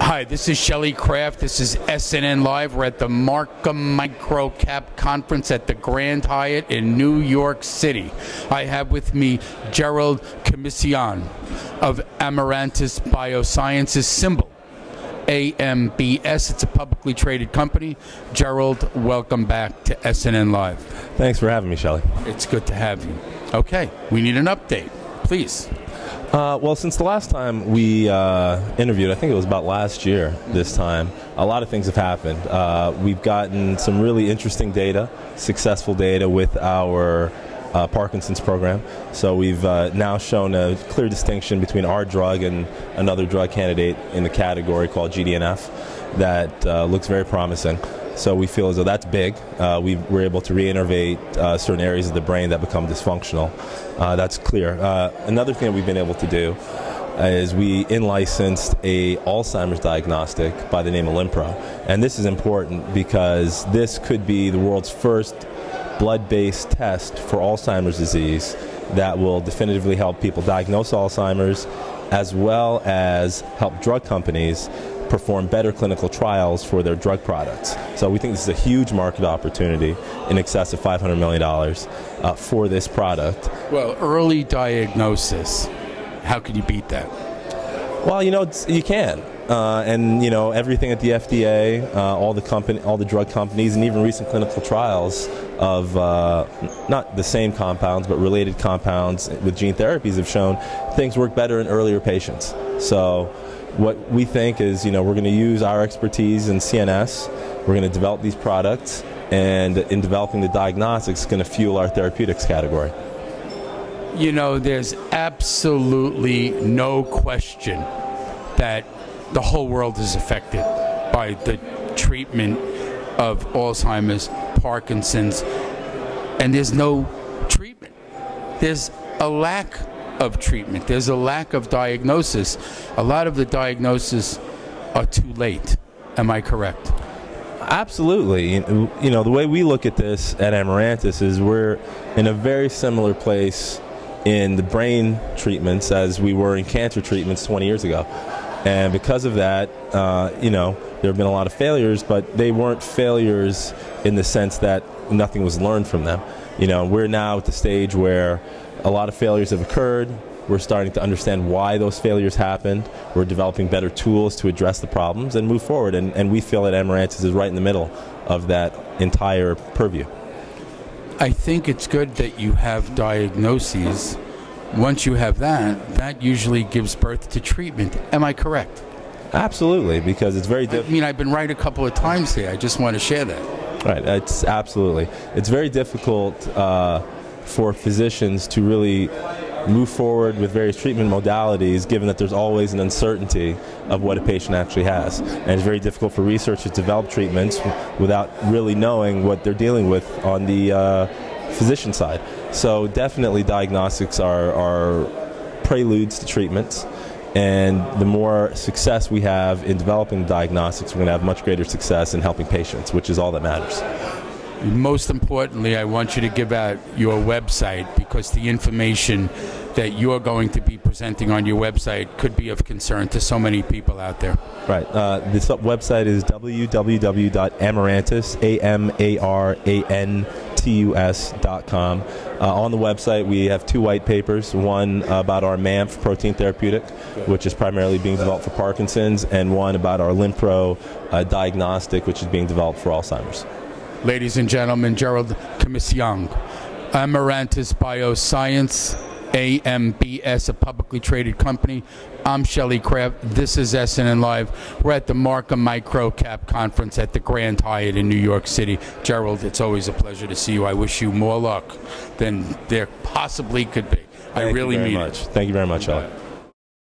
Hi, this is Shelly Kraft. This is SNN Live. We're at the Marcum Microcap Conference at the Grand Hyatt in New York City. I have with me Gerald Commissiong of Amarantus Biosciences, symbol AMBS. It's a publicly traded company. Gerald, welcome back to SNN Live. Thanks for having me, Shelly. It's good to have you. Okay, we need an update, please. Uh, well, since the last time we uh, interviewed, I think it was about last year this time, a lot of things have happened. Uh, we've gotten some really interesting data, successful data with our uh, Parkinson's program. So we've uh, now shown a clear distinction between our drug and another drug candidate in the category called GDNF that uh, looks very promising. So we feel as though that's big. Uh, we were able to reinnervate uh, certain areas of the brain that become dysfunctional. Uh, that's clear. Uh, another thing that we've been able to do is we in-licensed a Alzheimer's diagnostic by the name of LymPro. And this is important because this could be the world's first blood-based test for Alzheimer's disease that will definitively help people diagnose Alzheimer's as well as help drug companies perform better clinical trials for their drug products. So we think this is a huge market opportunity in excess of $500 million uh, for this product. Well, early diagnosis, how can you beat that? Well, you know, you can. Uh, and you know everything at the FDA, uh, all the company, all the drug companies, and even recent clinical trials of uh, not the same compounds but related compounds with gene therapies have shown things work better in earlier patients. So what we think is, you know, we're going to use our expertise in CNS. We're going to develop these products, and in developing the diagnostics, it's going to fuel our therapeutics category. You know, there's absolutely no question that the whole world is affected by the treatment of Alzheimer's, Parkinson's, and there's no treatment. There's a lack of treatment. There's a lack of diagnosis. A lot of the diagnoses are too late. Am I correct? Absolutely. You know, the way we look at this at Amarantus is we're in a very similar place in the brain treatments as we were in cancer treatments 20 years ago. And because of that, uh, you know, there have been a lot of failures, but they weren't failures in the sense that nothing was learned from them. You know, we're now at the stage where a lot of failures have occurred. We're starting to understand why those failures happened. We're developing better tools to address the problems and move forward. And, and we feel that Amarantus is right in the middle of that entire purview. I think it's good that you have diagnoses. Once you have that, that usually gives birth to treatment. Am I correct? Absolutely, because it's very difficult. I mean, I've been right a couple of times here. I just want to share that. Right, it's absolutely. It's very difficult. Uh, for physicians to really move forward with various treatment modalities given that there's always an uncertainty of what a patient actually has. And it's very difficult for researchers to develop treatments without really knowing what they're dealing with on the uh, physician side. So definitely diagnostics are, are preludes to treatments. And the more success we have in developing diagnostics, we're going to have much greater success in helping patients, which is all that matters. Most importantly, I want you to give out your website because the information that you're going to be presenting on your website could be of concern to so many people out there. Right. Uh, this website is www.amarantus, A-M-A-R-A-N-T-U-S.com. Uh, on the website, we have two white papers, one about our MANF protein therapeutic, which is primarily being developed for Parkinson's, and one about our LymPro uh, diagnostic, which is being developed for Alzheimer's. Ladies and gentlemen, Gerald Commissiong, Amarantus Bioscience, AMBS, a publicly traded company. I'm Shelly Kraft. This is SNN Live. We're at the Marcum Microcap Conference at the Grand Hyatt in New York City. Gerald, it's always a pleasure to see you. I wish you more luck than there possibly could be. Thank I really you very mean much. it. Thank you very much, Shelly.